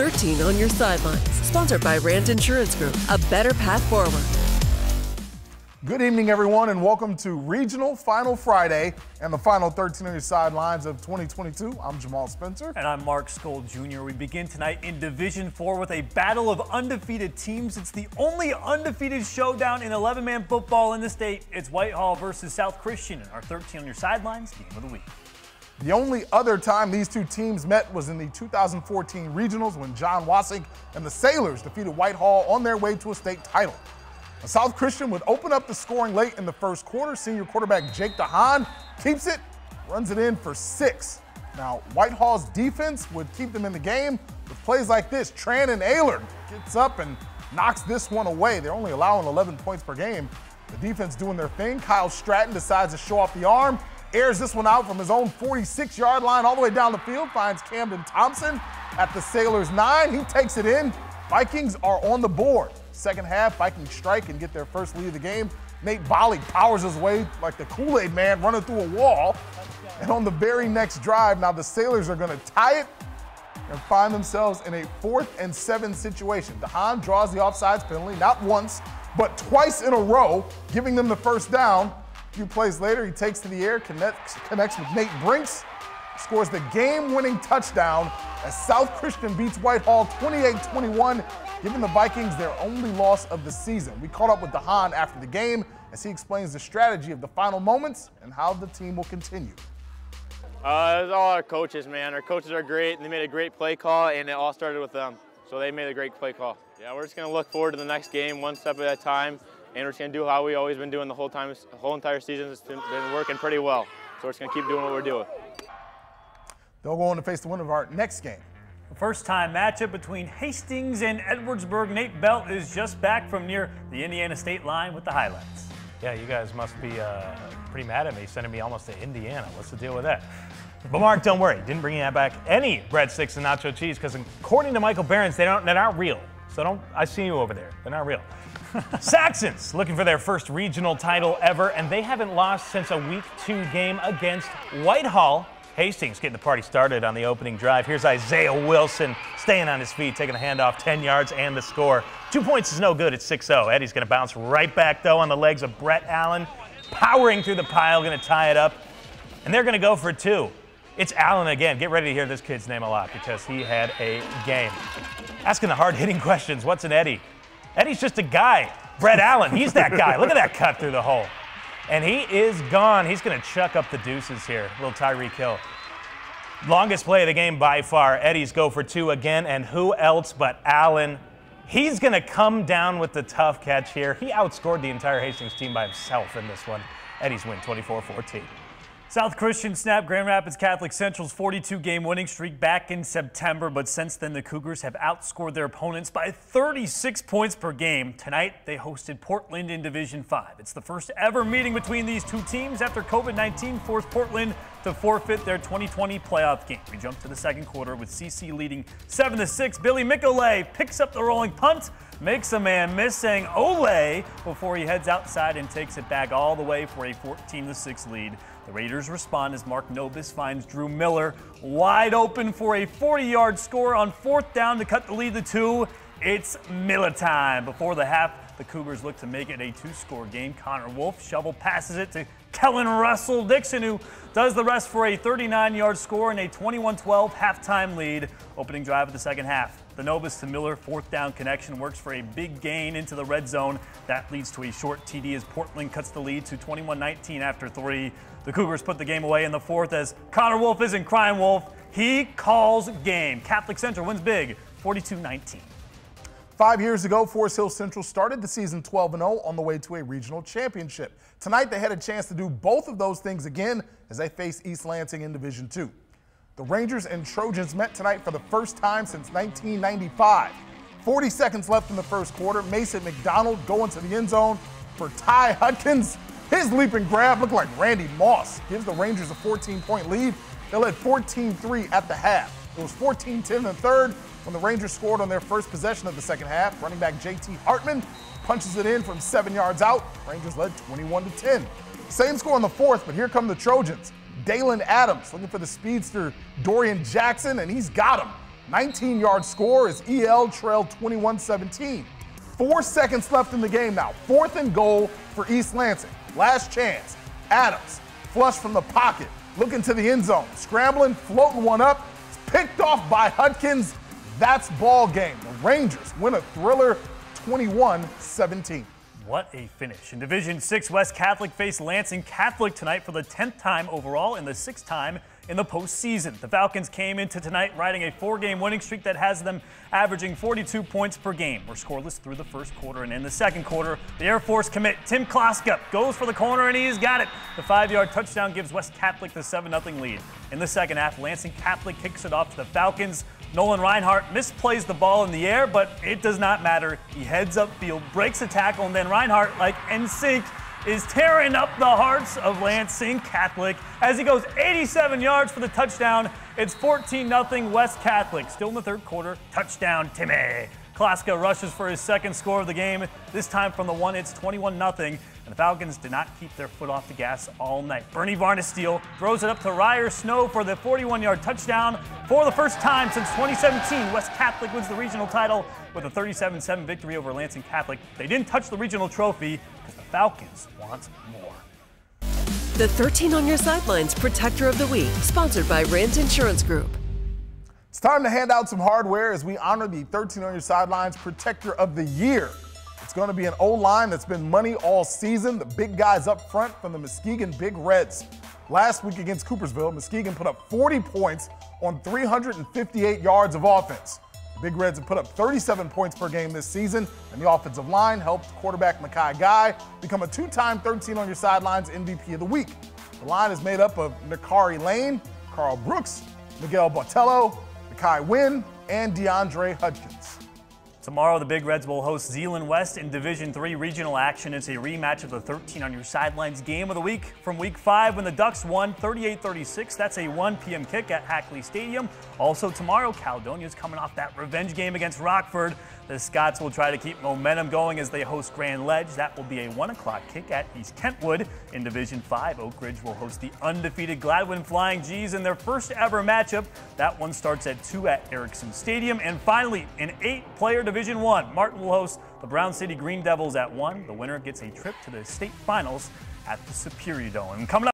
13 on your sidelines. Sponsored by Rant Insurance Group, a better path forward. Good evening, everyone, and welcome to Regional Final Friday and the final 13 on your sidelines of 2022. I'm Jamal Spencer. And I'm Mark Skol Jr. We begin tonight in Division 4 with a battle of undefeated teams. It's the only undefeated showdown in 11 man football in the state. It's Whitehall versus South Christian, and our 13 on your sidelines game of the week. The only other time these two teams met was in the 2014 regionals when John Wassink and the Sailors defeated Whitehall on their way to a state title. South Christian would open up the scoring late in the first quarter. Senior quarterback Jake DeHaan keeps it, runs it in for six. Now, Whitehall's defense would keep them in the game with plays like this. Tran and Ayler gets up and knocks this one away. They're only allowing 11 points per game. The defense doing their thing. Kyle Stratton decides to show off the arm, airs this one out from his own 46 yard line all the way down the field, finds Camden Thompson at the Sailors' nine. He takes it in. Vikings are on the board. Second half, Vikings strike and get their first lead of the game. Nate Bolly powers his way like the Kool-Aid man running through a wall. And on the very next drive, now the Sailors are going to tie it and find themselves in a fourth and seven situation. DeHaan draws the offsides penalty, not once, but twice in a row, giving them the first down. A few plays later, he takes to the air, connects, connects with Nate Brinks, scores the game-winning touchdown as South Christian beats Whitehall 28-21 giving the Vikings their only loss of the season. We caught up with DeHaan after the game as he explains the strategy of the final moments and how the team will continue. Uh, it's all our coaches, man. Our coaches are great, and they made a great play call, and it all started with them. So they made a great play call. Yeah, we're just going to look forward to the next game one step at a time, and we're just going to do how we always been doing the whole time, the whole entire season. It's been, been working pretty well. So we're just going to keep doing what we're doing. They'll go on to face the winner of our next game. First time matchup between Hastings and Edwardsburg. Nate Belt is just back from near the Indiana state line with the highlights. Yeah, you guys must be uh, pretty mad at me sending me almost to Indiana. What's the deal with that? But Mark, don't worry, didn't bring back any breadsticks and nacho cheese because according to Michael Behrens, they don't, they're not real. So don't, I see you over there. They're not real. Saxons looking for their first regional title ever, and they haven't lost since a week two game against Whitehall Hastings getting the party started on the opening drive. Here's Isaiah Wilson staying on his feet, taking a handoff 10 yards and the score. Two points is no good. It's 6 0. Eddie's going to bounce right back, though, on the legs of Brett Allen, powering through the pile, going to tie it up. And they're going to go for two. It's Allen again. Get ready to hear this kid's name a lot because he had a game. Asking the hard hitting questions. What's an Eddie? Eddie's just a guy. Brett Allen, he's that guy. Look at that cut through the hole. And he is gone. He's going to chuck up the deuces here. Little Tyreek Hill. Longest play of the game by far. Eddie's go for two again, and who else but Allen? He's going to come down with the tough catch here. He outscored the entire Hastings team by himself in this one. Eddie's win 24 14. South Christian snapped Grand Rapids Catholic Central's 42 game winning streak back in September, but since then the Cougars have outscored their opponents by 36 points per game. Tonight they hosted Portland in Division 5. It's the first ever meeting between these two teams after COVID 19 forced Portland to forfeit their 2020 playoff game. We jump to the second quarter with CC leading 7 6. Billy Mikolay picks up the rolling punt, makes a man miss, saying Ole before he heads outside and takes it back all the way for a 14 6 lead. The Raiders respond as Mark Nobis finds Drew Miller wide open for a 40 yard score on fourth down to cut the lead to two. It's Miller time. Before the half, the Cougars look to make it a two score game. Connor Wolf shovel passes it to Kellen Russell Dixon, who does the rest for a 39 yard score and a 21 12 halftime lead. Opening drive of the second half. The Nobis to Miller fourth down connection works for a big gain into the red zone. That leads to a short TD as Portland cuts the lead to 21 19 after three. The Cougars put the game away in the fourth as Connor Wolf isn't crying wolf. He calls game. Catholic Central wins big, 42-19. Five years ago, Forest Hill Central started the season 12 0 on the way to a regional championship. Tonight, they had a chance to do both of those things again as they face East Lansing in Division 2. The Rangers and Trojans met tonight for the first time since 1995. 40 seconds left in the first quarter. Mason McDonald going to the end zone for Ty Hutkins. His leap and grab looked like Randy Moss. Gives the Rangers a 14-point lead. They led 14-3 at the half. It was 14-10 in the third when the Rangers scored on their first possession of the second half. Running back JT Hartman punches it in from seven yards out. Rangers led 21 10. Same score in the fourth, but here come the Trojans. Dalen Adams looking for the speedster Dorian Jackson, and he's got him. 19 yard score as EL trailed 21 17. Four seconds left in the game now. Fourth and goal for East Lansing. Last chance. Adams, flush from the pocket, looking to the end zone, scrambling, floating one up. It's picked off by Hutkins. That's ball game. The Rangers win a thriller 21 17. What a finish. In Division 6, West Catholic faced Lansing Catholic tonight for the 10th time overall and the sixth time in the postseason. The Falcons came into tonight riding a four-game winning streak that has them averaging 42 points per game. We're scoreless through the first quarter, and in the second quarter, the Air Force commit Tim Kloska goes for the corner, and he's got it. The five-yard touchdown gives West Catholic the 7-0 lead. In the second half, Lansing Catholic kicks it off to the Falcons. Nolan Reinhardt misplays the ball in the air, but it does not matter. He heads upfield, breaks a tackle, and then Reinhardt, like NSYNC, is tearing up the hearts of Lansing Catholic as he goes 87 yards for the touchdown. It's 14 0 West Catholic. Still in the third quarter. Touchdown, Timmy. Kloska rushes for his second score of the game, this time from the one. It's 21 0 and the Falcons did not keep their foot off the gas all night. Bernie Varnesteele throws it up to Ryer Snow for the 41 yard touchdown. For the first time since 2017, West Catholic wins the regional title with a 37 7 victory over Lansing Catholic. They didn't touch the regional trophy because the Falcons want more. The 13 on your sidelines protector of the week, sponsored by Rant Insurance Group. It's time to hand out some hardware as we honor the 13 on your sidelines protector of the year. It's going to be an O line that's been money all season. The big guys up front from the Muskegon Big Reds. Last week against Coopersville, Muskegon put up 40 points on 358 yards of offense. The Big Reds have put up 37 points per game this season, and the offensive line helped quarterback M'Khi Guy become a two time 13 on your sidelines MVP of the week. The line is made up of Nakari Lane, Carl Brooks, Miguel Botello, Kai Wynn, and DeAndre Hudkins. Tomorrow, the Big Reds will host Zeeland West in Division Three regional action. It's a rematch of the 13 on your sidelines game of the week from Week 5 when the Ducks won 38-36. That's a 1 p.m. kick at Hackley Stadium. Also tomorrow, Caledonia's coming off that revenge game against Rockford. The Scots will try to keep momentum going as they host Grand Ledge. That will be a 1 o'clock kick at East Kentwood. In Division 5, Oak Ridge will host the undefeated Gladwin Flying G's in their first ever matchup. That one starts at 2 at Erickson Stadium. And finally, in 8-player Division 1, Martin will host the Brown City Green Devils at 1. The winner gets a trip to the state finals at the Superior Dome. Coming up